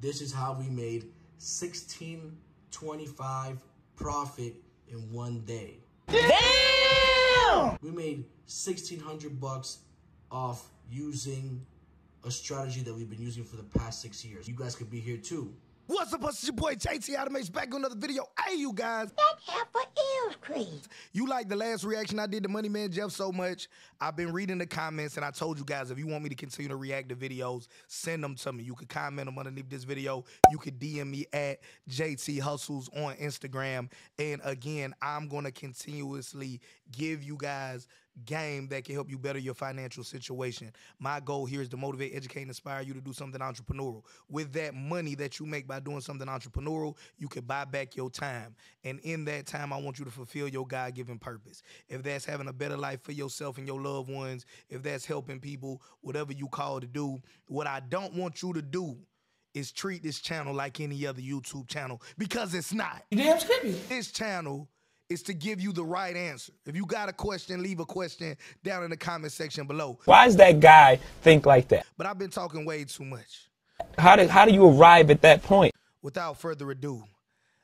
This is how we made 1625 profit in one day. Damn! We made 1600 bucks off using a strategy that we've been using for the past six years. You guys could be here too. What's up, it's your boy JT Automations back on another video. Hey, you guys. That heifer is crazy. You like the last reaction I did to Money Man Jeff so much. I've been reading the comments and I told you guys if you want me to continue to react to videos, send them to me. You could comment them underneath this video. You could DM me at JT Hustles on Instagram. And again, I'm going to continuously give you guys game that can help you better your financial situation. My goal here is to motivate, educate, and inspire you to do something entrepreneurial. With that money that you make by doing something entrepreneurial, you can buy back your time. And in that time, I want you to fulfill your God given purpose. If that's having a better life for yourself and your loved ones, if that's helping people, whatever you call to do, what I don't want you to do is treat this channel like any other YouTube channel because it's not. You damn skippy. This channel is to give you the right answer. If you got a question, leave a question down in the comment section below. Why does that guy think like that? But I've been talking way too much. How do how do you arrive at that point? Without further ado,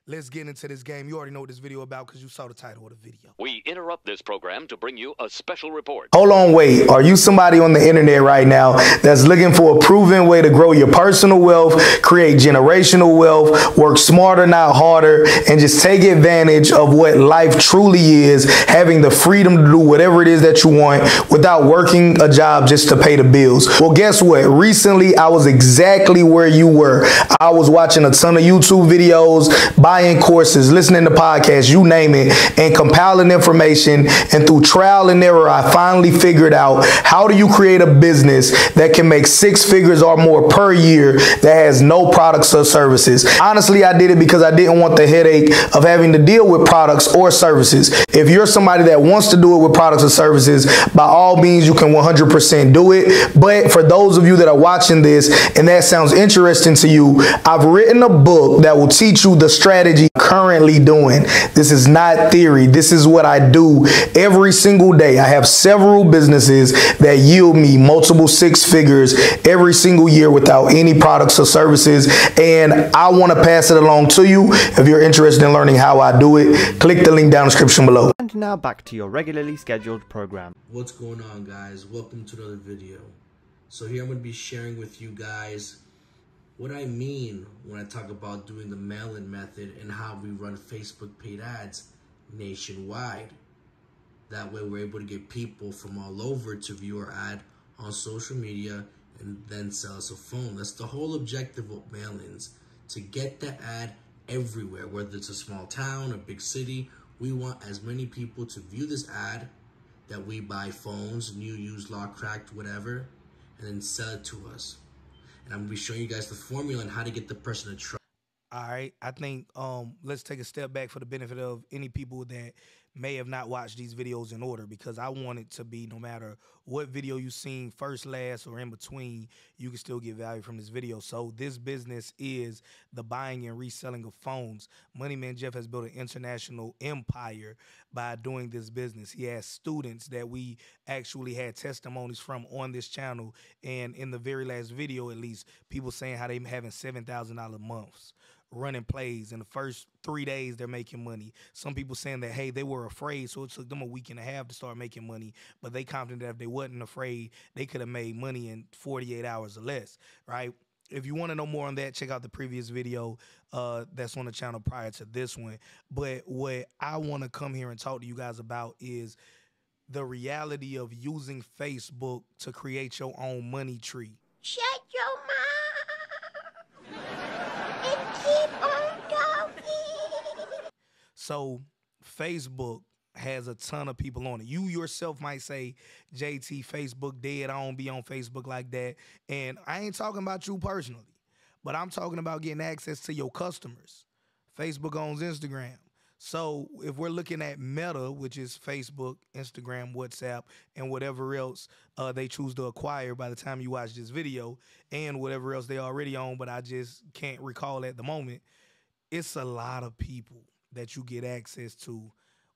Let's get into this game. You already know what this video about because you saw the title of the video. We interrupt this program to bring you a special report. Hold on, wait. Are you somebody on the internet right now that's looking for a proven way to grow your personal wealth, create generational wealth, work smarter, not harder, and just take advantage of what life truly is, having the freedom to do whatever it is that you want without working a job just to pay the bills? Well, guess what? Recently, I was exactly where you were. I was watching a ton of YouTube videos, buying courses, listening to podcasts, you name it, and compiling information. And through trial and error, I finally figured out how do you create a business that can make six figures or more per year that has no products or services. Honestly, I did it because I didn't want the headache of having to deal with products or services. If you're somebody that wants to do it with products or services, by all means, you can 100% do it. But for those of you that are watching this and that sounds interesting to you, I've written a book that will teach you the strategy strategy currently doing. This is not theory. This is what I do every single day. I have several businesses that yield me multiple six figures every single year without any products or services. And I want to pass it along to you. If you're interested in learning how I do it, click the link down in the description below. And now back to your regularly scheduled program. What's going on guys? Welcome to another video. So here I'm going to be sharing with you guys what I mean when I talk about doing the mail-in method and how we run Facebook paid ads nationwide. That way we're able to get people from all over to view our ad on social media and then sell us a phone. That's the whole objective of mail-ins, to get the ad everywhere, whether it's a small town, a big city. We want as many people to view this ad that we buy phones, new, used, lock, cracked, whatever, and then sell it to us and I'm gonna be showing you guys the formula on how to get the person to trust. All right, I think um, let's take a step back for the benefit of any people that may have not watched these videos in order because I want it to be no matter what video you seen first, last, or in between, you can still get value from this video. So this business is the buying and reselling of phones. Moneyman Jeff has built an international empire by doing this business. He has students that we actually had testimonies from on this channel. And in the very last video, at least, people saying how they having $7,000 months running plays. In the first three days, they're making money. Some people saying that, hey, they were afraid, so it took them a week and a half to start making money. But they confident that if they wasn't afraid, they could have made money in 48 hours or less, right? If you want to know more on that, check out the previous video uh, that's on the channel prior to this one. But what I want to come here and talk to you guys about is the reality of using Facebook to create your own money tree. Shut So Facebook has a ton of people on it. You yourself might say, JT, Facebook dead. I don't be on Facebook like that. And I ain't talking about you personally, but I'm talking about getting access to your customers. Facebook owns Instagram. So if we're looking at Meta, which is Facebook, Instagram, WhatsApp, and whatever else uh, they choose to acquire by the time you watch this video, and whatever else they already own, but I just can't recall at the moment, it's a lot of people that you get access to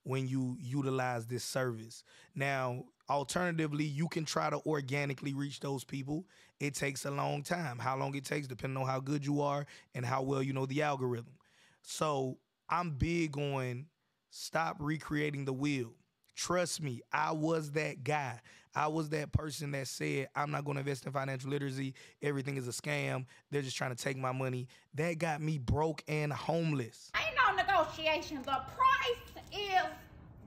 when you utilize this service. Now, Alternatively, you can try to organically reach those people. It takes a long time. How long it takes, depending on how good you are and how well you know the algorithm. So I'm big on stop recreating the wheel. Trust me, I was that guy. I was that person that said, I'm not going to invest in financial literacy. Everything is a scam. They're just trying to take my money. That got me broke and homeless. No negotiation. The price is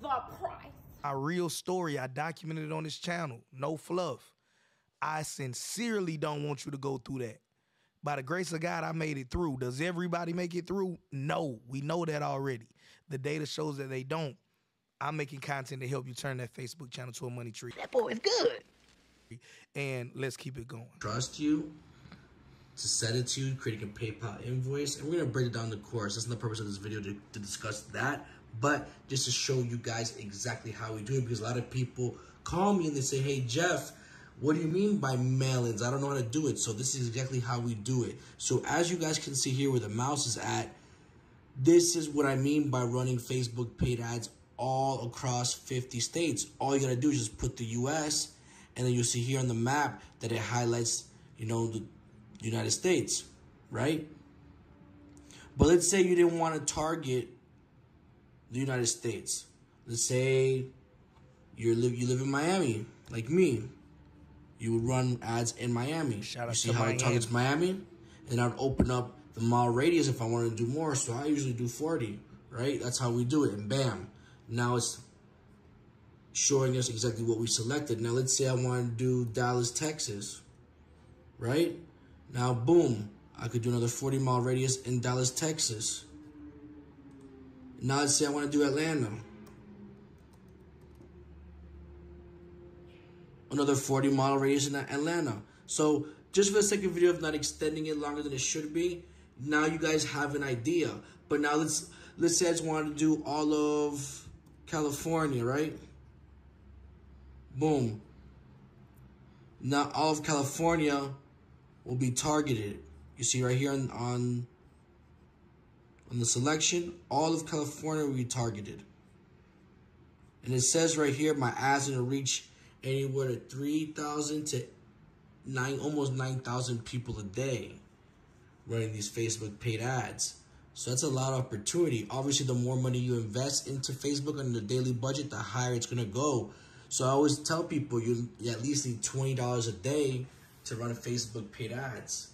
the price. A real story. I documented it on this channel. No fluff. I sincerely don't want you to go through that. By the grace of God, I made it through. Does everybody make it through? No, we know that already. The data shows that they don't. I'm making content to help you turn that Facebook channel to a money tree. That boy is good. And let's keep it going. Trust you to send it to you, creating a PayPal invoice, and we're gonna break it down the course. That's not the purpose of this video to, to discuss that, but just to show you guys exactly how we do it because a lot of people call me and they say, Hey Jeff, what do you mean by mail-ins? I don't know how to do it. So this is exactly how we do it. So as you guys can see here where the mouse is at, this is what I mean by running Facebook paid ads all across 50 states. All you gotta do is just put the US and then you'll see here on the map that it highlights, you know, the United States, right? But let's say you didn't want to target the United States. Let's say you live you live in Miami, like me. You would run ads in Miami. Shout you see to how Miami. it targets Miami? And I'd open up the mile radius if I wanted to do more. So I usually do 40, right? That's how we do it. And bam. Now it's showing us exactly what we selected. Now let's say I want to do Dallas, Texas, right? Now boom, I could do another 40 mile radius in Dallas, Texas. Now let's say I want to do Atlanta. Another 40 mile radius in Atlanta. So just for the second video of not extending it longer than it should be, now you guys have an idea. But now let's let's say I just wanted to do all of California, right? Boom. Now all of California will be targeted. You see right here on on, on the selection, all of California will be targeted. And it says right here, my ads gonna reach anywhere to three thousand to nine, almost nine thousand people a day running these Facebook paid ads. So that's a lot of opportunity. Obviously, the more money you invest into Facebook on the daily budget, the higher it's gonna go. So I always tell people you, at least need twenty dollars a day to run Facebook paid ads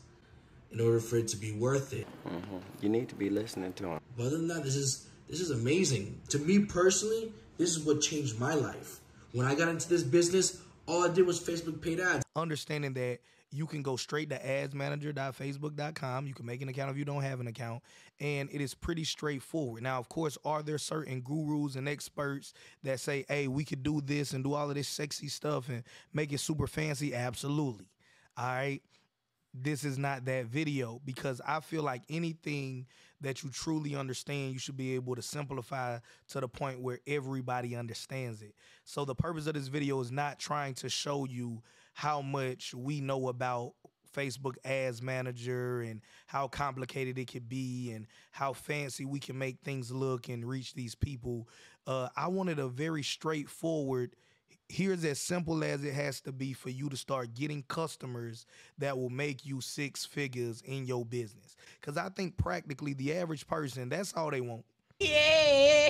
in order for it to be worth it. Mm-hmm. You need to be listening to him. But other than that, this is this is amazing. To me personally, this is what changed my life. When I got into this business, all I did was Facebook paid ads. understanding that you can go straight to adsmanager.facebook.com. You can make an account if you don't have an account, and it is pretty straightforward. Now, of course, are there certain gurus and experts that say, hey, we could do this and do all of this sexy stuff and make it super fancy? Absolutely. All right. This is not that video because I feel like anything that you truly understand, you should be able to simplify to the point where everybody understands it. So, the purpose of this video is not trying to show you how much we know about Facebook Ads Manager and how complicated it could be and how fancy we can make things look and reach these people. Uh, I wanted a very straightforward. Here's as simple as it has to be for you to start getting customers that will make you six figures in your business. Because I think practically the average person, that's all they want. Yes.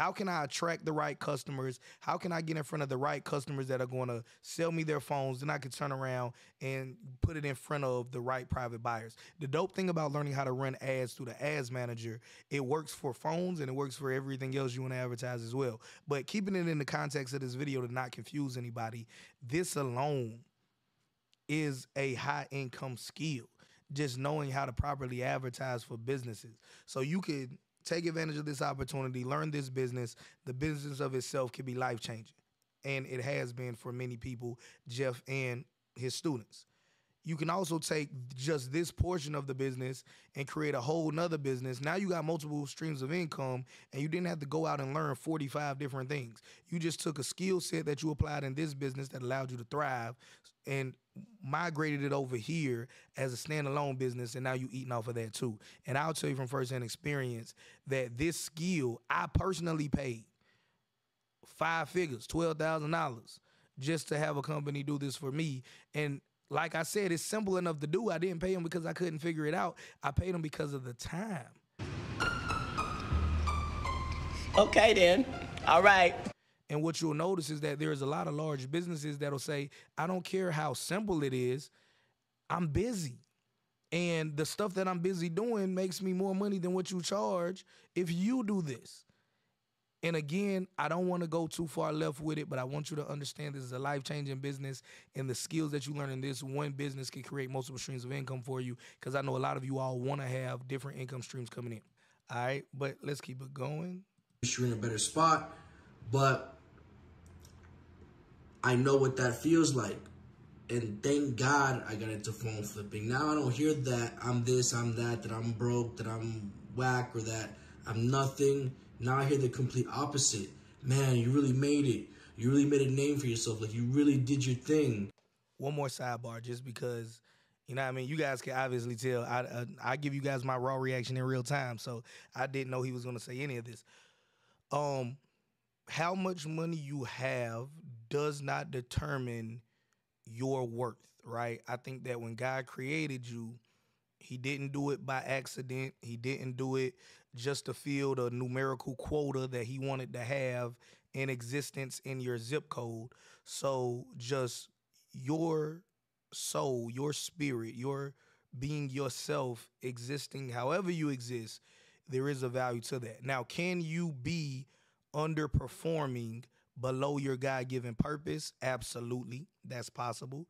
How can I attract the right customers? How can I get in front of the right customers that are going to sell me their phones? Then I can turn around and put it in front of the right private buyers. The dope thing about learning how to run ads through the ads manager, it works for phones and it works for everything else you want to advertise as well. But keeping it in the context of this video to not confuse anybody, this alone is a high income skill. Just knowing how to properly advertise for businesses. So you could take advantage of this opportunity, learn this business. The business of itself can be life changing. And it has been for many people, Jeff and his students. You can also take just this portion of the business and create a whole nother business. Now you got multiple streams of income and you didn't have to go out and learn 45 different things. You just took a skill set that you applied in this business that allowed you to thrive and migrated it over here as a standalone business and now you eating off of that too. And I'll tell you from firsthand experience that this skill I personally paid five figures, twelve thousand dollars, just to have a company do this for me. And like I said, it's simple enough to do. I didn't pay them because I couldn't figure it out. I paid them because of the time. Okay, then. All right. And what you'll notice is that there's a lot of large businesses that'll say, I don't care how simple it is, I'm busy. And the stuff that I'm busy doing makes me more money than what you charge if you do this. And again, I don't want to go too far left with it, but I want you to understand this is a life changing business, and the skills that you learn in this one business can create multiple streams of income for you. Because I know a lot of you all want to have different income streams coming in. All right, but let's keep it going. You're in a better spot, but I know what that feels like. And thank God I got into phone flipping. Now I don't hear that I'm this, I'm that, that I'm broke, that I'm whack, or that I'm nothing. Now I hear the complete opposite. Man, you really made it. You really made a name for yourself. Like you really did your thing. One more sidebar, just because you know what I mean. You guys can obviously tell. I uh, I give you guys my raw reaction in real time, so I didn't know he was going to say any of this. Um, how much money you have does not determine your worth, right? I think that when God created you, he didn't do it by accident. He didn't do it just to fill the numerical quota that he wanted to have in existence in your zip code. So just your soul, your spirit, your being yourself existing however you exist, there is a value to that. Now, can you be underperforming below your God given purpose? Absolutely. That's possible.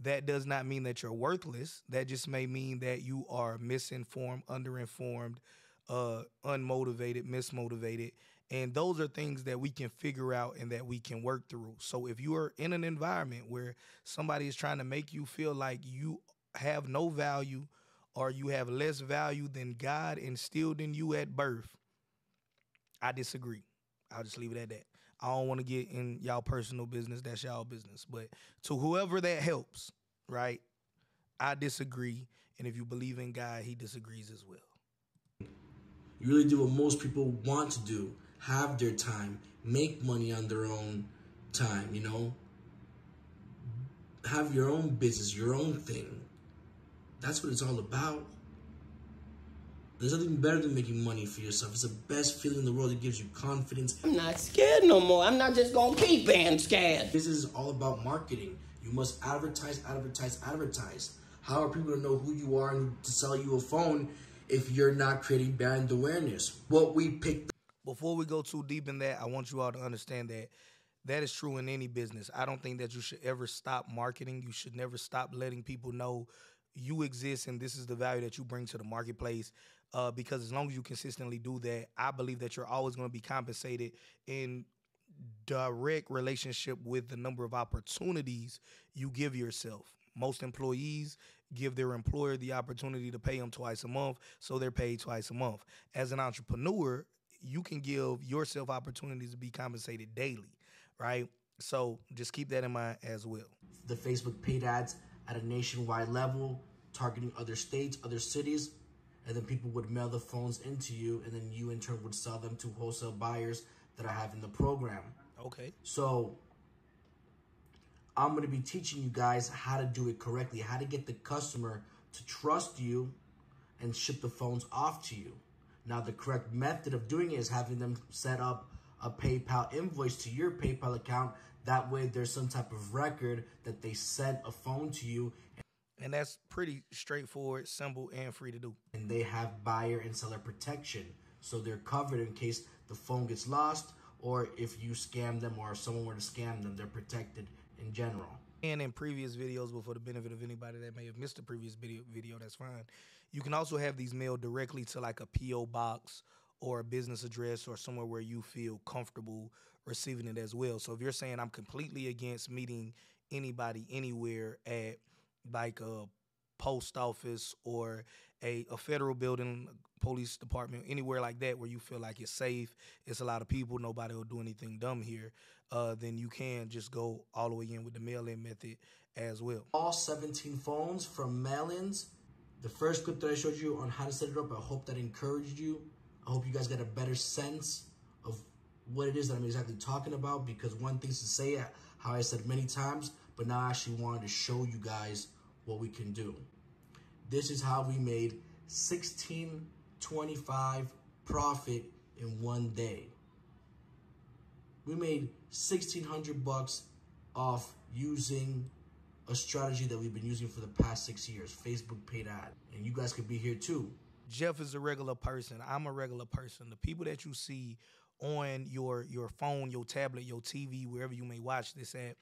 That does not mean that you're worthless. That just may mean that you are misinformed, underinformed, uh, unmotivated, mismotivated. And those are things that we can figure out and that we can work through. So if you are in an environment where somebody is trying to make you feel like you have no value or you have less value than God instilled in you at birth, I disagree. I'll just leave it at that. I don't want to get in y'all personal business. That's y'all business. But to whoever that helps, right? I disagree. And if you believe in God, he disagrees as well. You really do what most people want to do have their time, make money on their own time, you know? Have your own business, your own thing. That's what it's all about. There's nothing better than making money for yourself. It's the best feeling in the world. It gives you confidence. I'm not scared no more. I'm not just gonna keep being scared. This is all about marketing. You must advertise, advertise, advertise. How are people going to know who you are and to sell you a phone if you're not creating brand awareness? What we picked. Before we go too deep in that, I want you all to understand that that is true in any business. I don't think that you should ever stop marketing. You should never stop letting people know you exist and this is the value that you bring to the marketplace. Uh, because as long as you consistently do that, I believe that you're always going to be compensated in direct relationship with the number of opportunities you give yourself. Most employees give their employer the opportunity to pay them twice a month, so they're paid twice a month. As an entrepreneur, you can give yourself opportunities to be compensated daily, right? So just keep that in mind as well. The Facebook paid ads at a nationwide level, targeting other states, other cities, and then people would mail the phones into you, and then you in turn would sell them to wholesale buyers that I have in the program. Okay. So I'm going to be teaching you guys how to do it correctly, how to get the customer to trust you and ship the phones off to you. Now, the correct method of doing it is having them set up a PayPal invoice to your PayPal account. That way, there's some type of record that they sent a phone to you. And that's pretty straightforward, simple, and free to do. And they have buyer and seller protection. So they're covered in case the phone gets lost or if you scam them or if someone were to scam them, they're protected in general. And in previous videos, but for the benefit of anybody that may have missed the previous video, video that's fine. You can also have these mailed directly to like a PO box or a business address or somewhere where you feel comfortable receiving it as well. So if you're saying I'm completely against meeting anybody anywhere at like a post office or a, a federal building, police department, anywhere like that where you feel like it's safe, it's a lot of people, nobody will do anything dumb here, uh, then you can just go all the way in with the mail-in method as well. All 17 phones from mail-ins. The first clip that I showed you on how to set it up, I hope that encouraged you. I hope you guys got a better sense what it is that I'm exactly talking about because one thing's to say how I said many times, but now I actually wanted to show you guys what we can do. This is how we made 1625 profit in one day. We made 1600 bucks off using a strategy that we've been using for the past six years, Facebook paid ad. And you guys could be here too. Jeff is a regular person. I'm a regular person. The people that you see on your your phone, your tablet, your TV, wherever you may watch this at,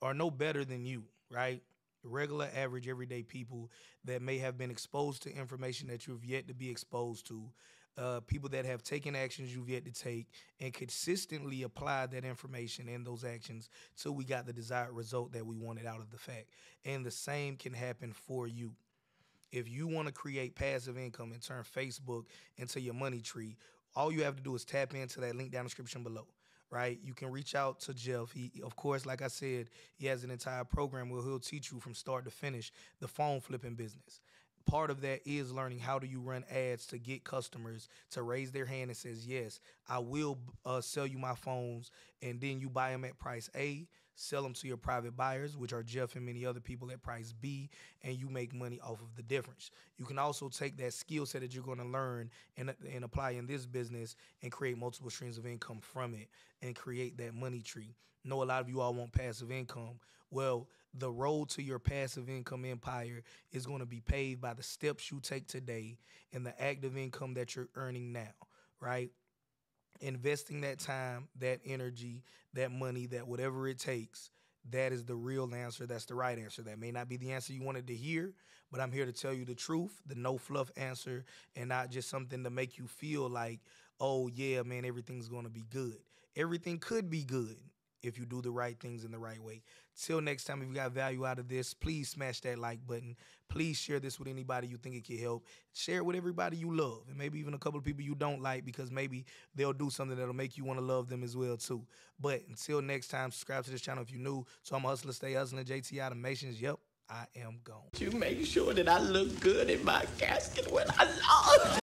are no better than you, right? Regular, average, everyday people that may have been exposed to information that you've yet to be exposed to, uh, people that have taken actions you've yet to take and consistently applied that information and those actions till we got the desired result that we wanted out of the fact. And the same can happen for you. If you want to create passive income and turn Facebook into your money tree, all you have to do is tap into that link down in the description below right? You can reach out to Jeff. He, of course, like I said, he has an entire program where he'll teach you from start to finish the phone flipping business. Part of that is learning how do you run ads to get customers to raise their hand and says, yes, I will uh, sell you my phones, and then you buy them at price A sell them to your private buyers, which are Jeff and many other people at price B, and you make money off of the difference. You can also take that skill set that you're going to learn and, and apply in this business and create multiple streams of income from it and create that money tree. Know a lot of you all want passive income. Well, the road to your passive income empire is going to be paved by the steps you take today and the active income that you're earning now, right? Investing that time, that energy, that money, that whatever it takes, that is the real answer. That's the right answer. That may not be the answer you wanted to hear, but I'm here to tell you the truth, the no fluff answer, and not just something to make you feel like, oh, yeah, man, everything's going to be good. Everything could be good if you do the right things in the right way. Till next time, if you got value out of this, please smash that like button. Please share this with anybody you think it can help. Share it with everybody you love, and maybe even a couple of people you don't like because maybe they'll do something that'll make you want to love them as well too. But until next time, subscribe to this channel if you're new. So I'm a hustler, stay hustling. JT Automations. Yep, I am gone. You make sure that I look good in my casket when I lost.